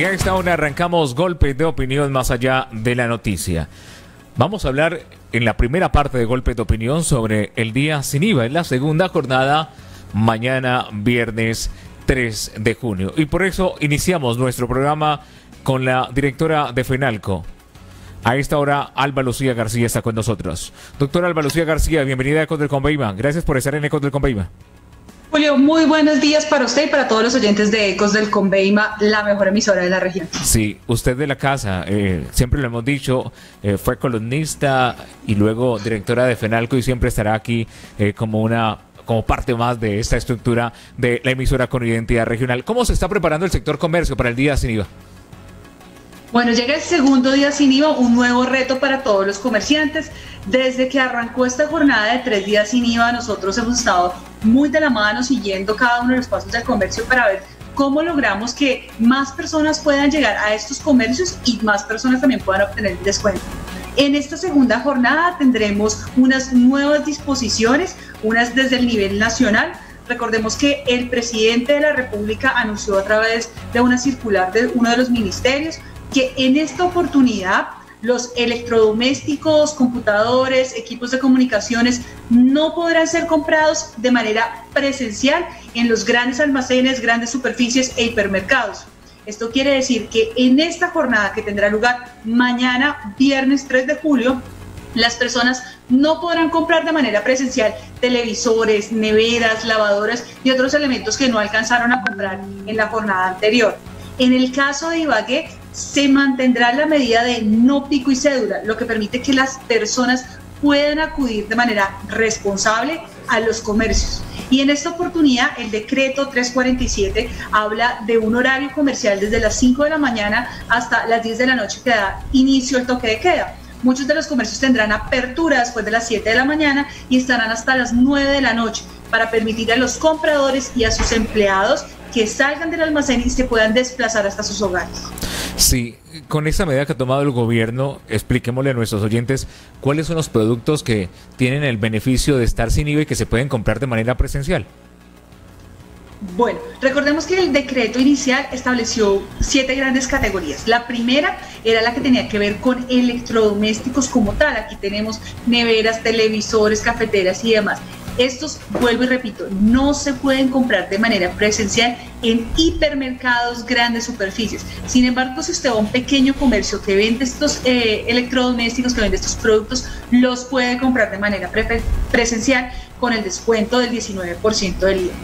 Y a esta hora arrancamos golpes de opinión más allá de la noticia. Vamos a hablar en la primera parte de golpes de opinión sobre el día sin IVA, en la segunda jornada, mañana viernes 3 de junio. Y por eso iniciamos nuestro programa con la directora de FENALCO. A esta hora, Alba Lucía García está con nosotros. Doctora Alba Lucía García, bienvenida a Ecos del Conveima. Gracias por estar en Ecos del Conveima. Julio, muy buenos días para usted y para todos los oyentes de Ecos del Conveima, la mejor emisora de la región. Sí, usted de la casa, eh, siempre lo hemos dicho, eh, fue columnista y luego directora de FENALCO y siempre estará aquí eh, como una como parte más de esta estructura de la emisora con identidad regional. ¿Cómo se está preparando el sector comercio para el día sin IVA? Bueno, llega el segundo día sin IVA, un nuevo reto para todos los comerciantes. Desde que arrancó esta jornada de tres días sin IVA, nosotros hemos estado muy de la mano siguiendo cada uno de los pasos del comercio para ver cómo logramos que más personas puedan llegar a estos comercios y más personas también puedan obtener descuento. En esta segunda jornada tendremos unas nuevas disposiciones, unas desde el nivel nacional, Recordemos que el presidente de la República anunció a través de una circular de uno de los ministerios que en esta oportunidad los electrodomésticos, computadores, equipos de comunicaciones no podrán ser comprados de manera presencial en los grandes almacenes, grandes superficies e hipermercados. Esto quiere decir que en esta jornada que tendrá lugar mañana, viernes 3 de julio, las personas no podrán comprar de manera presencial televisores, neveras, lavadoras y otros elementos que no alcanzaron a comprar en la jornada anterior. En el caso de Ibagué, se mantendrá la medida de no pico y cédula, lo que permite que las personas puedan acudir de manera responsable a los comercios. Y en esta oportunidad el decreto 347 habla de un horario comercial desde las 5 de la mañana hasta las 10 de la noche que da inicio el toque de queda. Muchos de los comercios tendrán apertura después de las 7 de la mañana y estarán hasta las 9 de la noche para permitir a los compradores y a sus empleados que salgan del almacén y se puedan desplazar hasta sus hogares. Sí, con esa medida que ha tomado el gobierno, expliquémosle a nuestros oyentes cuáles son los productos que tienen el beneficio de estar sin IVA y que se pueden comprar de manera presencial. Bueno, recordemos que el decreto inicial estableció siete grandes categorías. La primera era la que tenía que ver con electrodomésticos como tal. Aquí tenemos neveras, televisores, cafeteras y demás. Estos, vuelvo y repito, no se pueden comprar de manera presencial en hipermercados, grandes superficies. Sin embargo, si usted va a un pequeño comercio que vende estos eh, electrodomésticos, que vende estos productos, los puede comprar de manera presencial con el descuento del 19% del IVA.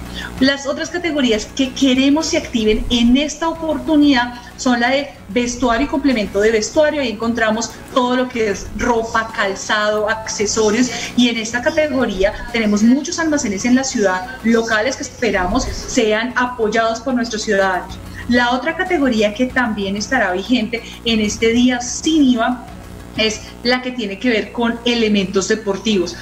Las otras categorías que queremos se activen en esta oportunidad son la de vestuario y complemento de vestuario. Ahí encontramos todo lo que es ropa, calzado, accesorios y en esta categoría tenemos muchos almacenes en la ciudad locales que esperamos sean apoyados por nuestros ciudadanos. La otra categoría que también estará vigente en este día sin es la que tiene que ver con elementos deportivos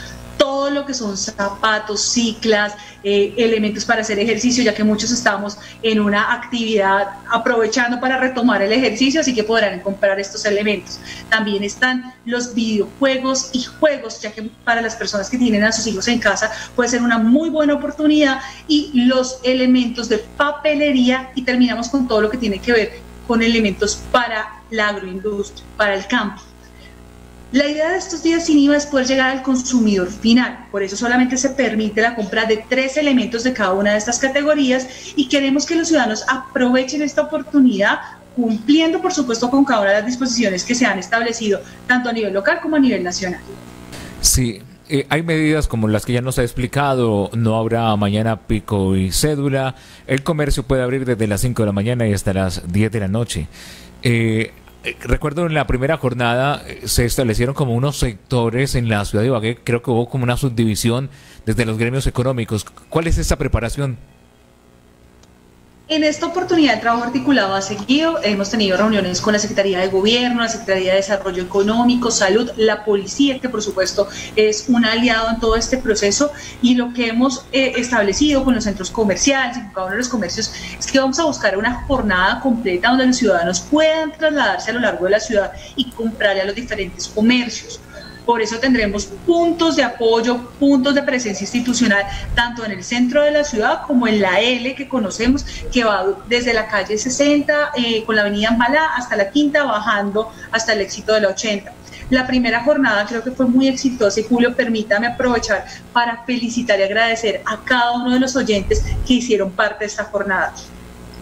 lo que son zapatos, ciclas, eh, elementos para hacer ejercicio, ya que muchos estamos en una actividad aprovechando para retomar el ejercicio, así que podrán comprar estos elementos. También están los videojuegos y juegos, ya que para las personas que tienen a sus hijos en casa puede ser una muy buena oportunidad, y los elementos de papelería, y terminamos con todo lo que tiene que ver con elementos para la agroindustria, para el campo. La idea de estos días sin IVA es poder llegar al consumidor final, por eso solamente se permite la compra de tres elementos de cada una de estas categorías y queremos que los ciudadanos aprovechen esta oportunidad cumpliendo por supuesto con cada una de las disposiciones que se han establecido tanto a nivel local como a nivel nacional. Sí, eh, hay medidas como las que ya nos ha explicado, no habrá mañana pico y cédula, el comercio puede abrir desde las 5 de la mañana y hasta las 10 de la noche. Eh, eh, recuerdo en la primera jornada eh, se establecieron como unos sectores en la ciudad de Ibagué, creo que hubo como una subdivisión desde los gremios económicos. ¿Cuál es esa preparación? En esta oportunidad el trabajo articulado ha seguido, hemos tenido reuniones con la Secretaría de Gobierno, la Secretaría de Desarrollo Económico, Salud, la Policía, que por supuesto es un aliado en todo este proceso, y lo que hemos eh, establecido con los centros comerciales y con cada uno de los comercios es que vamos a buscar una jornada completa donde los ciudadanos puedan trasladarse a lo largo de la ciudad y comprarle a los diferentes comercios. Por eso tendremos puntos de apoyo, puntos de presencia institucional, tanto en el centro de la ciudad como en la L que conocemos, que va desde la calle 60 eh, con la avenida Ambalá hasta la quinta, bajando hasta el éxito de la 80. La primera jornada creo que fue muy exitosa y Julio, permítame aprovechar para felicitar y agradecer a cada uno de los oyentes que hicieron parte de esta jornada.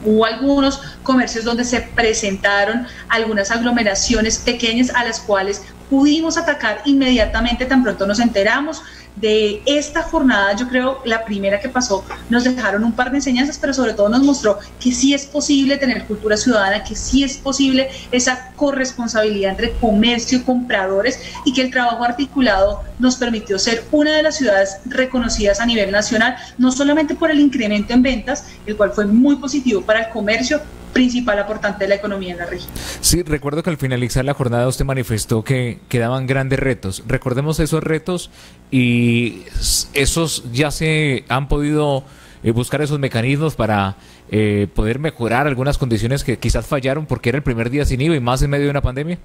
Hubo algunos comercios donde se presentaron algunas aglomeraciones pequeñas a las cuales pudimos atacar inmediatamente tan pronto nos enteramos de esta jornada, yo creo la primera que pasó, nos dejaron un par de enseñanzas, pero sobre todo nos mostró que sí es posible tener cultura ciudadana, que sí es posible esa corresponsabilidad entre comercio y compradores y que el trabajo articulado nos permitió ser una de las ciudades reconocidas a nivel nacional, no solamente por el incremento en ventas, el cual fue muy positivo para el comercio, principal aportante de la economía en la región. Sí, recuerdo que al finalizar la jornada usted manifestó que quedaban grandes retos. Recordemos esos retos y esos ya se han podido eh, buscar esos mecanismos para eh, poder mejorar algunas condiciones que quizás fallaron porque era el primer día sin IVA y más en medio de una pandemia.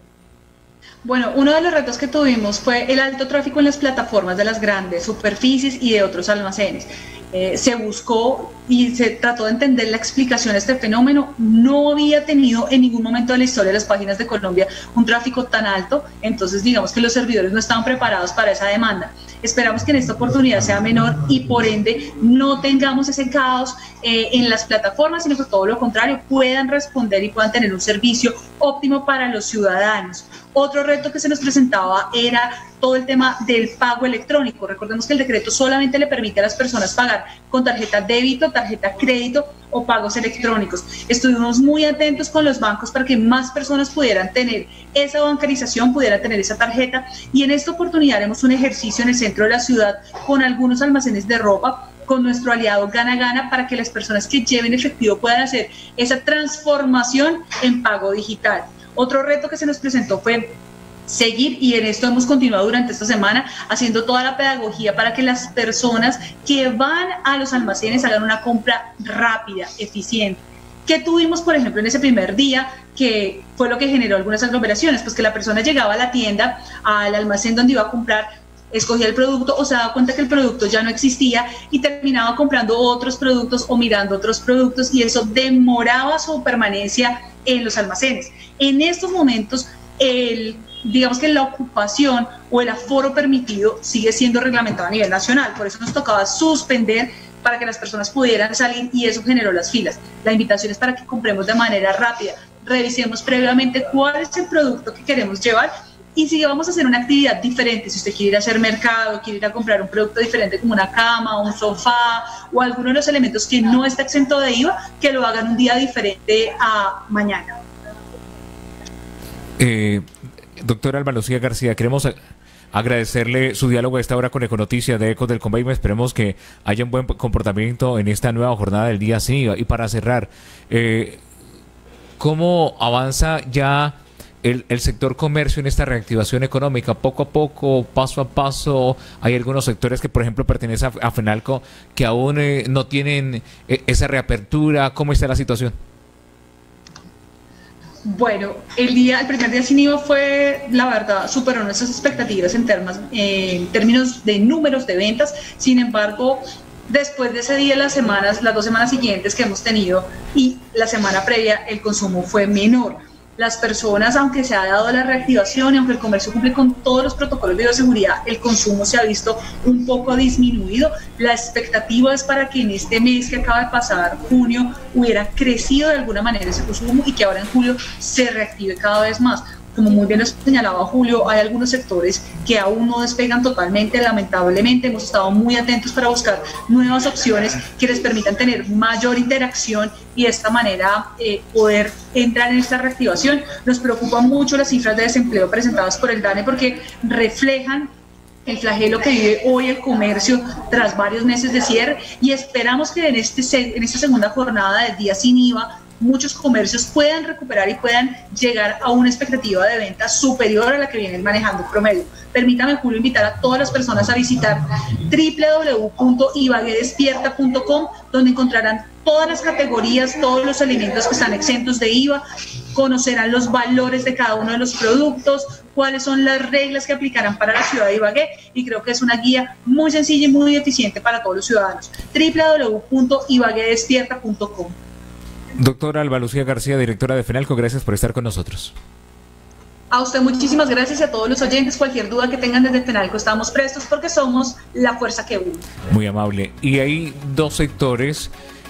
Bueno, uno de los retos que tuvimos fue el alto tráfico en las plataformas de las grandes superficies y de otros almacenes. Eh, se buscó y se trató de entender la explicación de este fenómeno. No había tenido en ningún momento de la historia de las páginas de Colombia un tráfico tan alto, entonces digamos que los servidores no estaban preparados para esa demanda. Esperamos que en esta oportunidad sea menor y por ende no tengamos ese caos eh, en las plataformas, sino que todo lo contrario puedan responder y puedan tener un servicio óptimo para los ciudadanos. Otro reto que se nos presentaba era todo el tema del pago electrónico. Recordemos que el decreto solamente le permite a las personas pagar con tarjeta débito, tarjeta crédito o pagos electrónicos. Estuvimos muy atentos con los bancos para que más personas pudieran tener esa bancarización, pudieran tener esa tarjeta y en esta oportunidad haremos un ejercicio en el centro de la ciudad con algunos almacenes de ropa con nuestro aliado Gana Gana para que las personas que lleven efectivo puedan hacer esa transformación en pago digital. Otro reto que se nos presentó fue seguir y en esto hemos continuado durante esta semana haciendo toda la pedagogía para que las personas que van a los almacenes hagan una compra rápida, eficiente. ¿Qué tuvimos, por ejemplo, en ese primer día que fue lo que generó algunas aglomeraciones? Pues que la persona llegaba a la tienda, al almacén donde iba a comprar, escogía el producto o se daba cuenta que el producto ya no existía y terminaba comprando otros productos o mirando otros productos y eso demoraba su permanencia en los almacenes. En estos momentos, el, digamos que la ocupación o el aforo permitido sigue siendo reglamentado a nivel nacional, por eso nos tocaba suspender para que las personas pudieran salir y eso generó las filas. La invitación es para que compremos de manera rápida, revisemos previamente cuál es el producto que queremos llevar y si vamos a hacer una actividad diferente, si usted quiere ir a hacer mercado, quiere ir a comprar un producto diferente como una cama, un sofá o alguno de los elementos que no está exento de IVA, que lo hagan un día diferente a mañana. Eh, doctora Alba Lucía García, queremos agradecerle su diálogo a esta hora con Econoticia de Ecos del Conveime. Esperemos que haya un buen comportamiento en esta nueva jornada del día IVA. Y para cerrar, eh, ¿cómo avanza ya el, sector comercio en esta reactivación económica, poco a poco, paso a paso, hay algunos sectores que, por ejemplo, pertenecen a, FENALCO que aún eh, no tienen eh, esa reapertura. ¿Cómo está la situación? Bueno, el día, el primer día sin IVA fue, la verdad, superó nuestras expectativas en, en términos de números de ventas. Sin embargo, después de ese día, las semanas, las dos semanas siguientes que hemos tenido y la semana previa, el consumo fue menor las personas, aunque se ha dado la reactivación y aunque el comercio cumple con todos los protocolos de bioseguridad, el consumo se ha visto un poco disminuido. La expectativa es para que en este mes que acaba de pasar, junio, hubiera crecido de alguna manera ese consumo y que ahora en julio se reactive cada vez más como muy bien lo señalaba Julio, hay algunos sectores que aún no despegan totalmente, lamentablemente hemos estado muy atentos para buscar nuevas opciones que les permitan tener mayor interacción y de esta manera eh, poder entrar en esta reactivación. Nos preocupan mucho las cifras de desempleo presentadas por el DANE porque reflejan el flagelo que vive hoy el comercio tras varios meses de cierre y esperamos que en, este, en esta segunda jornada del día sin IVA muchos comercios puedan recuperar y puedan llegar a una expectativa de venta superior a la que vienen manejando promedio. Permítame, Julio, invitar a todas las personas a visitar www.ibaguedespierta.com, donde encontrarán todas las categorías, todos los alimentos que están exentos de IVA, conocerán los valores de cada uno de los productos, cuáles son las reglas que aplicarán para la ciudad de Ibagué y creo que es una guía muy sencilla y muy eficiente para todos los ciudadanos. www.ibaguedespierta.com Doctora Alba Lucía García, directora de FENALCO, gracias por estar con nosotros. A usted muchísimas gracias y a todos los oyentes. Cualquier duda que tengan desde FENALCO estamos prestos porque somos la fuerza que une. Muy amable. Y hay dos sectores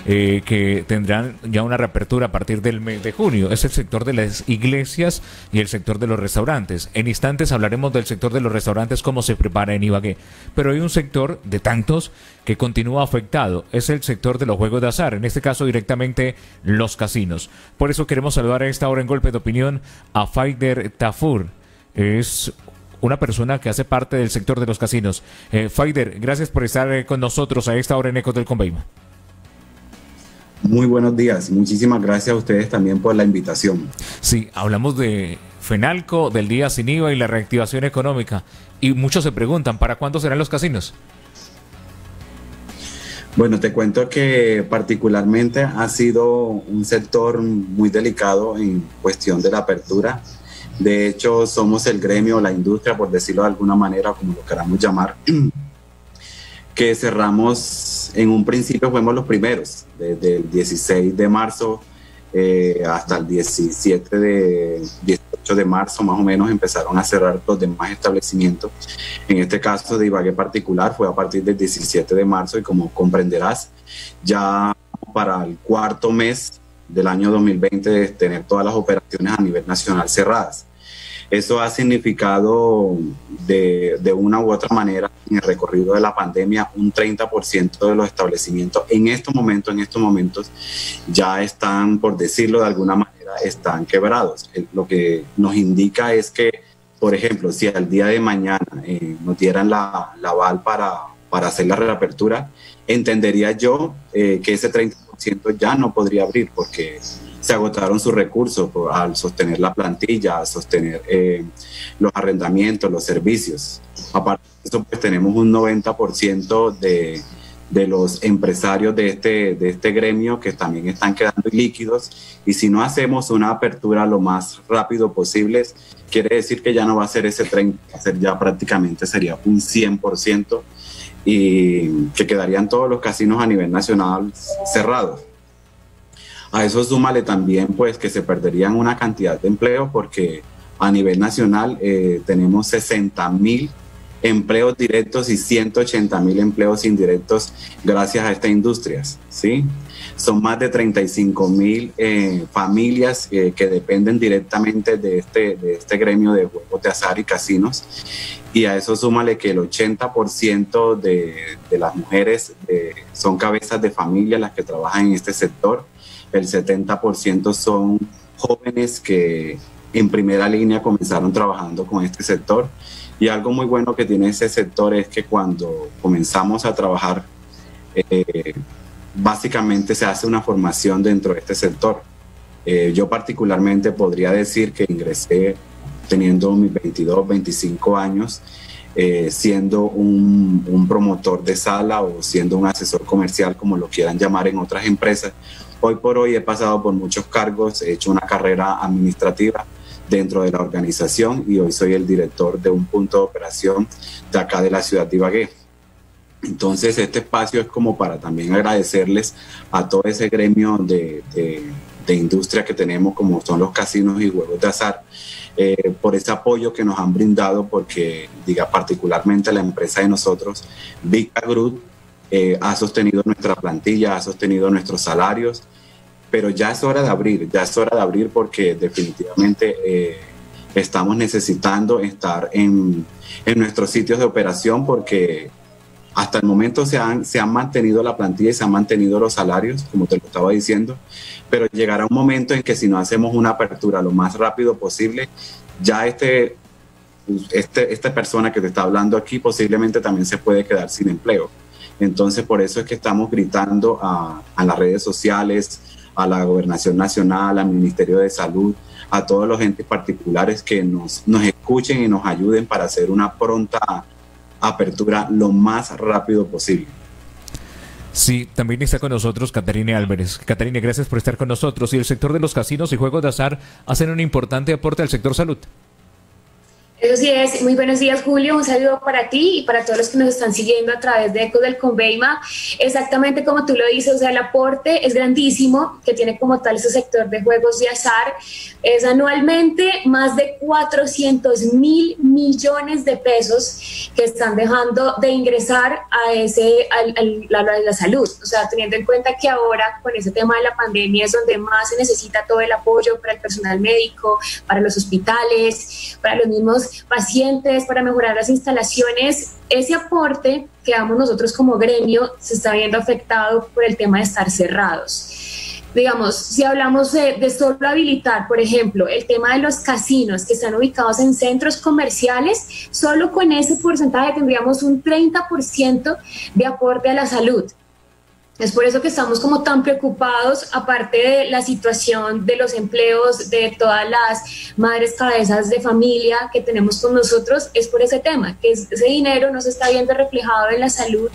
eh, que tendrán ya una reapertura a partir del mes de junio. Es el sector de las iglesias y el sector de los restaurantes. En instantes hablaremos del sector de los restaurantes, cómo se prepara en Ibagué. Pero hay un sector de tantos que continúa afectado. Es el sector de los juegos de azar, en este caso directamente los casinos. Por eso queremos saludar a esta hora en golpe de opinión a Faider Tafur. Es una persona que hace parte del sector de los casinos. Eh, gracias por estar eh, con nosotros a esta hora en Ecos del Conveima. Muy buenos días. Muchísimas gracias a ustedes también por la invitación. Sí, hablamos de FENALCO, del día sin IVA y la reactivación económica. Y muchos se preguntan, ¿para cuándo serán los casinos? Bueno, te cuento que particularmente ha sido un sector muy delicado en cuestión de la apertura. De hecho, somos el gremio, la industria, por decirlo de alguna manera, como lo queramos llamar, que cerramos, en un principio fuimos los primeros, desde el 16 de marzo eh, hasta el 17 de 18 de marzo más o menos empezaron a cerrar los demás establecimientos. En este caso de Ibagué particular fue a partir del 17 de marzo y como comprenderás, ya para el cuarto mes del año 2020 de tener todas las operaciones a nivel nacional cerradas. Eso ha significado de, de, una u otra manera en el recorrido de la pandemia un 30% de los establecimientos en estos momentos, en estos momentos ya están, por decirlo de alguna manera, están quebrados. Lo que nos indica es que, por ejemplo, si al día de mañana eh, nos dieran la, la para, para hacer la reapertura, entendería yo eh, que ese 30% ya no podría abrir porque se agotaron sus recursos al sostener la plantilla, al sostener eh, los arrendamientos, los servicios. Aparte de eso, pues tenemos un 90% de, de los empresarios de este, de este gremio que también están quedando líquidos y si no hacemos una apertura lo más rápido posible, quiere decir que ya no va a ser ese 30, va a ser ya prácticamente sería un 100% y que quedarían todos los casinos a nivel nacional cerrados. A eso súmale también pues que se perderían una cantidad de empleos porque a nivel nacional eh, tenemos 60 mil empleos directos y 180 mil empleos indirectos gracias a estas industrias, ¿sí? Son más de 35 mil eh, familias eh, que dependen directamente de este, de este gremio de juegos de azar y casinos. Y a eso súmale que el 80% de, de las mujeres son cabezas de familia las que trabajan en este sector el 70% son jóvenes que en primera línea comenzaron trabajando con este sector. Y algo muy bueno que tiene ese sector es que cuando comenzamos a trabajar, eh, básicamente se hace una formación dentro de este sector. Eh, yo particularmente podría decir que ingresé teniendo mis 22, 25 años, eh, siendo un, un, promotor de sala o siendo un asesor comercial, como lo quieran llamar en otras empresas, Hoy por hoy he pasado por muchos cargos, he hecho una carrera administrativa dentro de la organización y hoy soy el director de un punto de operación de acá de la ciudad de Ibagué. Entonces este espacio es como para también agradecerles a todo ese gremio de, de, industria que tenemos como son los casinos y juegos de azar eh, por ese apoyo que nos han brindado porque diga particularmente la empresa de nosotros, Vica Group, eh, ha sostenido nuestra plantilla, ha sostenido nuestros salarios, pero ya es hora de abrir, ya es hora de abrir porque definitivamente eh, estamos necesitando estar en, en, nuestros sitios de operación porque hasta el momento se han, se han mantenido la plantilla y se han mantenido los salarios, como te lo estaba diciendo, pero llegará un momento en que si no hacemos una apertura lo más rápido posible, ya este, este, esta persona que te está hablando aquí posiblemente también se puede quedar sin empleo. Entonces, por eso es que estamos gritando a, las redes sociales, a la Gobernación Nacional, al Ministerio de Salud, a todos los entes particulares que nos, nos escuchen y nos ayuden para hacer una pronta apertura lo más rápido posible. Sí, también está con nosotros Catarina Álvarez. Catarina, gracias por estar con nosotros. Y el sector de los casinos y juegos de azar hacen un importante aporte al sector salud. Eso sí es. Muy buenos días, Julio. Un saludo para ti y para todos los que nos están siguiendo a través de Eco del Conveima. Exactamente como tú lo dices, o sea, el aporte es grandísimo que tiene como tal ese sector de juegos de azar. Es anualmente más de 400 mil millones de pesos que están dejando de ingresar a ese a, la salud. O sea, teniendo en cuenta que ahora con ese tema de la pandemia es donde más se necesita todo el apoyo para el personal médico, para los hospitales, para los mismos pacientes, para mejorar las instalaciones, ese aporte que damos nosotros como gremio se está viendo afectado por el tema de estar cerrados digamos, si hablamos de, de, solo habilitar, por ejemplo, el tema de los casinos que están ubicados en centros comerciales, solo con ese porcentaje tendríamos un 30% de aporte a la salud. Es por eso que estamos como tan preocupados, aparte de la situación de los empleos de todas las madres cabezas de familia que tenemos con nosotros, es por ese tema, que ese dinero no se está viendo reflejado en la salud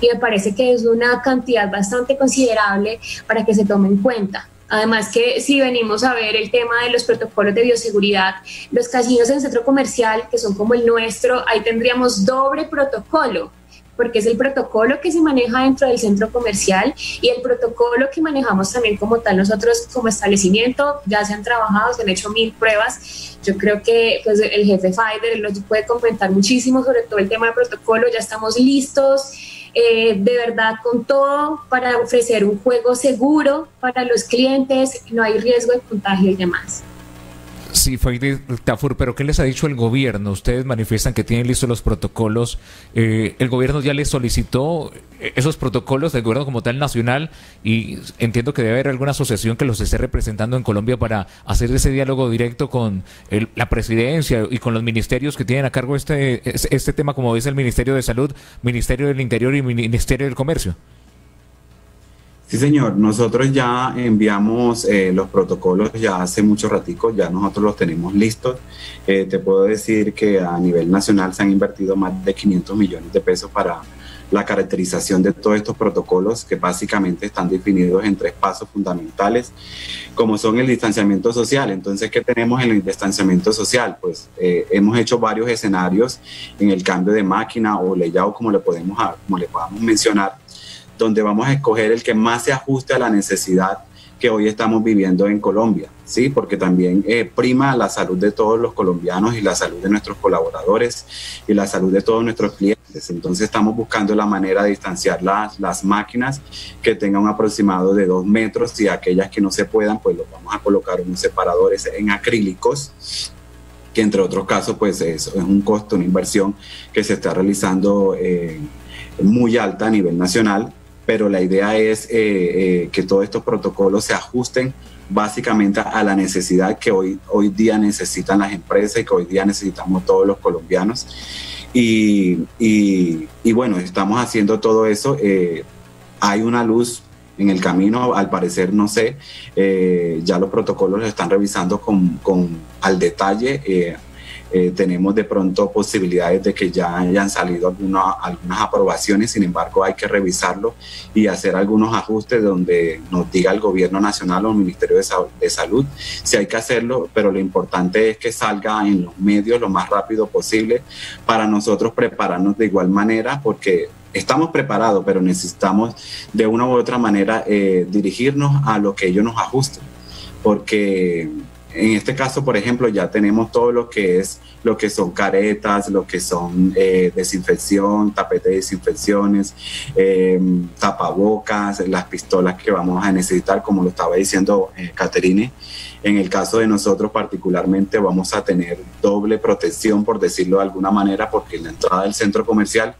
y me parece que es una cantidad bastante considerable para que se tome en cuenta. Además que si venimos a ver el tema de los protocolos de bioseguridad, los casinos en centro comercial, que son como el nuestro, ahí tendríamos doble protocolo porque es el protocolo que se maneja dentro del centro comercial y el protocolo que manejamos también como tal nosotros como establecimiento. Ya se han trabajado, se han hecho mil pruebas. Yo creo que pues, el jefe Fider nos puede comentar muchísimo sobre todo el tema del protocolo. Ya estamos listos. Eh, de verdad con todo para ofrecer un juego seguro para los clientes, no hay riesgo de contagio y demás. Sí, fue Tafur, pero ¿qué les ha dicho el gobierno? Ustedes manifiestan que tienen listos los protocolos. Eh, ¿El gobierno ya les solicitó esos protocolos del gobierno como tal nacional? Y entiendo que debe haber alguna asociación que los esté representando en Colombia para hacer ese diálogo directo con la presidencia y con los ministerios que tienen a cargo este, este tema, como dice el Ministerio de Salud, Ministerio del Interior y Ministerio del Comercio. Sí, señor. Nosotros ya enviamos eh, los protocolos ya hace mucho ratico, ya nosotros los tenemos listos. Eh, te puedo decir que a nivel nacional se han invertido más de 500 millones de pesos para la caracterización de todos estos protocolos que básicamente están definidos en tres pasos fundamentales, como son el distanciamiento social. Entonces, ¿qué tenemos en el distanciamiento social? Pues eh, hemos hecho varios escenarios en el cambio de máquina o layout, como le, podemos, como le podamos mencionar, donde vamos a escoger el que más se ajuste a la necesidad que hoy estamos viviendo en Colombia, ¿sí? Porque también eh, prima la salud de todos los colombianos y la salud de nuestros colaboradores y la salud de todos nuestros clientes. Entonces estamos buscando la manera de distanciar las, las máquinas que tengan un aproximado de dos metros y aquellas que no se puedan, pues los vamos a colocar unos separadores en acrílicos que entre otros casos, pues eso es un costo, una inversión que se está realizando eh, muy alta a nivel nacional pero la idea es eh, eh, que todos estos protocolos se ajusten básicamente a la necesidad que hoy, hoy día necesitan las empresas y que hoy día necesitamos todos los colombianos. Y, y, bueno, estamos haciendo todo eso. Eh, hay una luz en el camino, al parecer, no sé, ya los protocolos los están revisando con, con al detalle eh, tenemos de pronto posibilidades de que ya hayan salido algunas aprobaciones, sin embargo hay que revisarlo y hacer algunos ajustes donde nos diga el gobierno nacional o el Ministerio de, de Salud si hay que hacerlo, pero lo importante es que salga en los medios lo más rápido posible para nosotros prepararnos de igual manera porque estamos preparados, pero necesitamos de una u otra manera eh, dirigirnos a lo que ellos nos ajusten, porque en este caso, por ejemplo, ya tenemos todo lo que es lo que son caretas, lo que son eh, desinfección, tapete de desinfecciones, eh, tapabocas, las pistolas que vamos a necesitar, como lo estaba diciendo eh, Caterine. En el caso de nosotros particularmente vamos a tener doble protección, por decirlo de alguna manera, porque en la entrada del centro comercial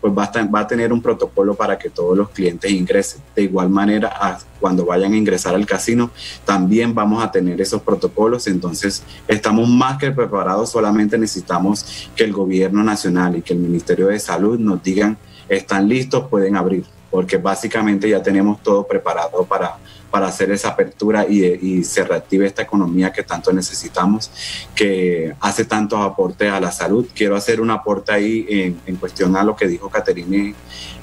pues va a, tener un protocolo para que todos los clientes ingresen. De igual manera, cuando vayan a ingresar al casino, también vamos a tener esos protocolos. Entonces, estamos más que preparados, solamente necesitamos que el gobierno nacional y que el Ministerio de Salud nos digan, están listos, pueden abrir porque básicamente ya tenemos todo preparado para, para hacer esa apertura y, se reactive esta economía que tanto necesitamos, que hace tantos aportes a la salud. Quiero hacer un aporte ahí en, en cuestión a lo que dijo Caterine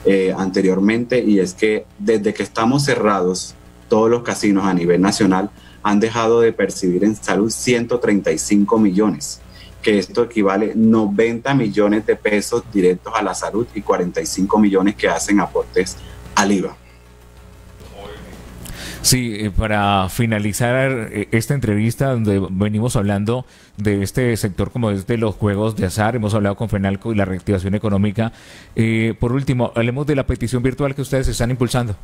eh, anteriormente, y es que desde que estamos cerrados, todos los casinos a nivel nacional han dejado de percibir en salud 135 millones que esto equivale 90 millones de pesos directos a la salud y 45 millones que hacen aportes al IVA. Sí, eh, para finalizar eh, esta entrevista donde venimos hablando de este sector como es de los juegos de azar, hemos hablado con FENALCO y la reactivación económica. Eh, por último, hablemos de la petición virtual que ustedes están impulsando.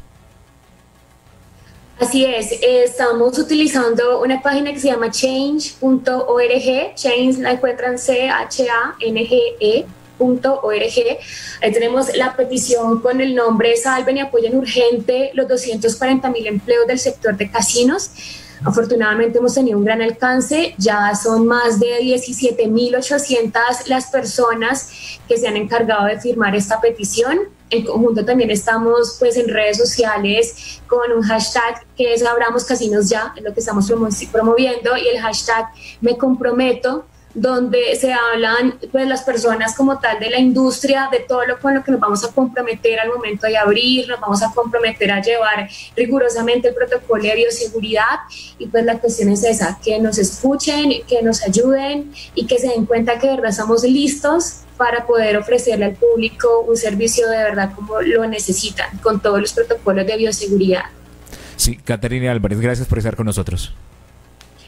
Así es, estamos utilizando una página que se llama change.org, change la encuentran C-H-A-N-G-E. Ahí tenemos la petición con el nombre Salven y apoyen urgente los 240 mil empleos del sector de casinos. Afortunadamente hemos tenido un gran alcance, ya son más de 17.800 las personas que se han encargado de firmar esta petición. En conjunto también estamos pues en redes sociales con un hashtag que es Abramos Casinos Ya, es lo que estamos promoviendo, y el hashtag Me Comprometo donde se hablan pues las personas como tal de la industria, de todo lo con lo que nos vamos a comprometer al momento de abrir, nos vamos a comprometer a llevar rigurosamente el protocolo de bioseguridad y pues la cuestión es esa, que nos escuchen, que nos ayuden y que se den cuenta que de verdad estamos listos para poder ofrecerle al público un servicio de verdad como lo necesitan, con todos los protocolos de bioseguridad. Sí, Caterina Álvarez, gracias por estar con nosotros.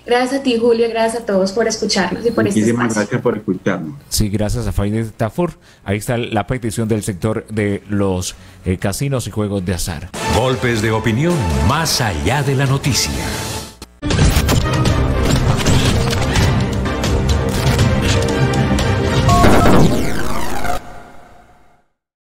Gracias a ti, Julio, gracias a todos por escucharnos y por este Muchísimas gracias por escucharnos. Sí, gracias a Faide Tafur. Ahí está la petición del sector de los eh, casinos y juegos de azar. Golpes de opinión más allá de la noticia.